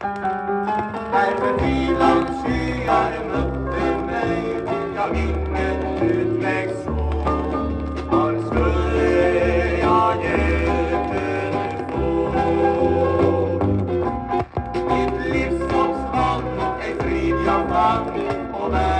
Her fortvilans skyer møtte meg, jag ingen utveg så. Var skulle jeg hjelpen få? Mitt livsoppsvann, ei frid jeg fant, og verden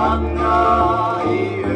Anna